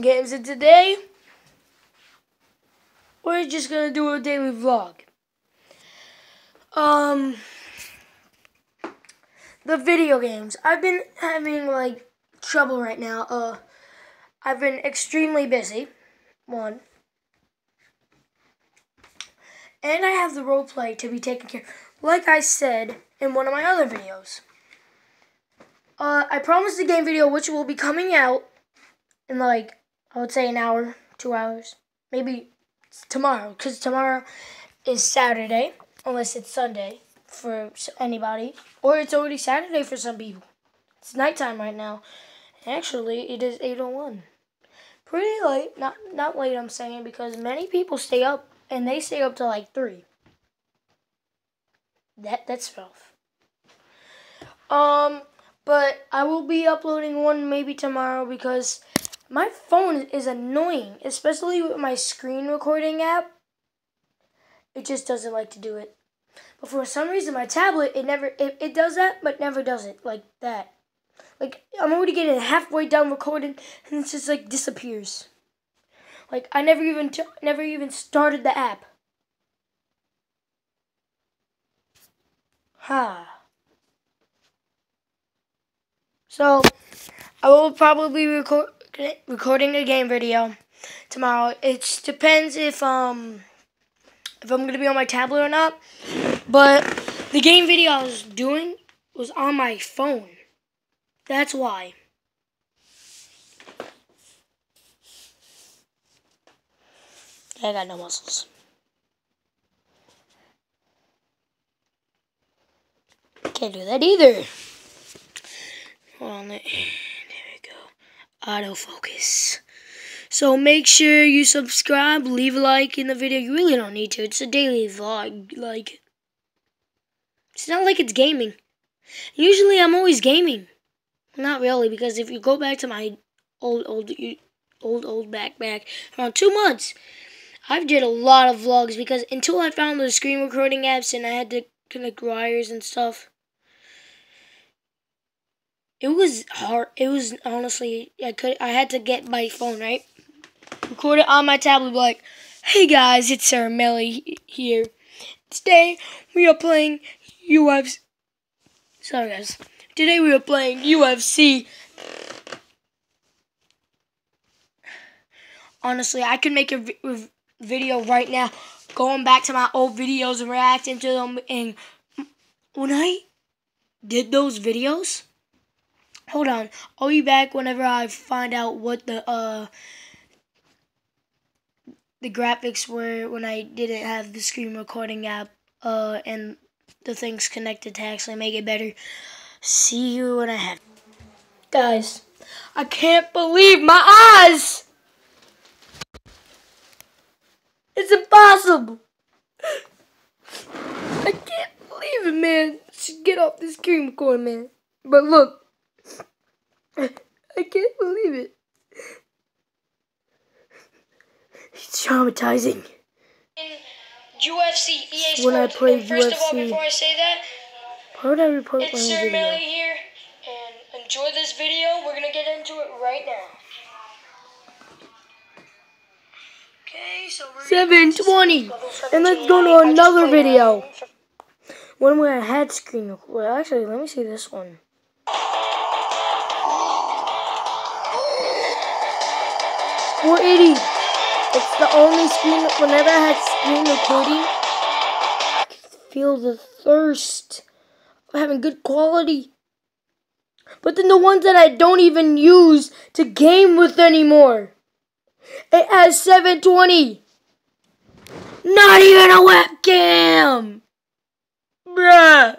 games and today we're just gonna do a daily vlog. Um the video games. I've been having like trouble right now. Uh I've been extremely busy. One. And I have the role play to be taken care. Like I said in one of my other videos. Uh, I promised a game video which will be coming out in like I would say an hour, two hours, maybe tomorrow, because tomorrow is Saturday, unless it's Sunday for anybody, or it's already Saturday for some people. It's nighttime right now. Actually, it is 8:01. Pretty late, not not late. I'm saying because many people stay up and they stay up till like three. That that's rough. Um, but I will be uploading one maybe tomorrow because my phone is annoying, especially with my screen recording app. It just doesn't like to do it. But for some reason, my tablet, it never, it, it does that, but never does it like that. Like, I'm already getting halfway done recording, and it just, like, disappears. Like, I never even, never even started the app. Ha. Huh. So, I will probably record recording a game video tomorrow. It depends if um if I'm gonna be on my tablet or not. But the game video I was doing was on my phone. That's why. I got no muscles. Can't do that either. Hold on autofocus. So make sure you subscribe, leave a like in the video. You really don't need to. It's a daily vlog. Like, it's not like it's gaming. Usually I'm always gaming. Not really, because if you go back to my old, old, old, old back, back, around two months, I've did a lot of vlogs because until I found the screen recording apps and I had to connect wires and stuff, it was hard. It was honestly, I could, I had to get my phone right, record it on my tablet. Like, hey guys, it's Sarah Melly here. Today we are playing UFC. Sorry guys. Today we are playing UFC. Honestly, I could make a video right now, going back to my old videos and reacting to them. And when I did those videos Hold on. I'll be back whenever I find out what the uh the graphics were when I didn't have the screen recording app uh and the things connected to actually make it better. See you when I have Guys, I can't believe my eyes! It's impossible! I can't believe it, man. should Get off this screen recording, man. But look, I can't believe it. It's traumatizing. In UFC, EA Sports. When I play first UFC. of all, before I say that, why would I report it's my Sir video? Melly here, and enjoy this video. We're gonna get into it right now. Okay, so we're 720, and let's go to another video. One where I had screen. Well, actually, let me see this one. 480. It's the only screen, whenever I had screen recording, I could feel the thirst of having good quality. But then the ones that I don't even use to game with anymore, it has 720. Not even a webcam! Bruh.